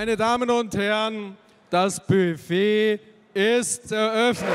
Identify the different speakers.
Speaker 1: Meine Damen und Herren, das Buffet ist eröffnet.